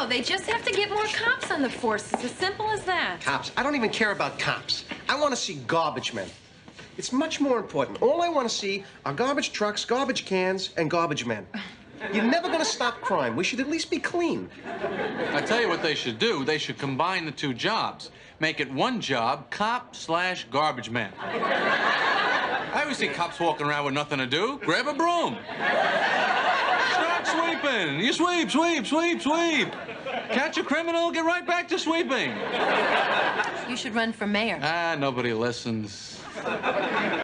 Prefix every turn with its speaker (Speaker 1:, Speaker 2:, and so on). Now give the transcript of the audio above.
Speaker 1: No, they just have to get more cops on the force. It's as simple as that.
Speaker 2: Cops. I don't even care about cops. I want to see garbage men. It's much more important. All I want to see are garbage trucks, garbage cans, and garbage men. You're never going to stop crime. We should at least be clean.
Speaker 3: I tell you what they should do. They should combine the two jobs. Make it one job, cop slash garbage man. I always see cops walking around with nothing to do. Grab a broom. You sweep, sweep, sweep, sweep. Catch a criminal, get right back to sweeping.
Speaker 1: You should run for mayor.
Speaker 3: Ah, nobody listens.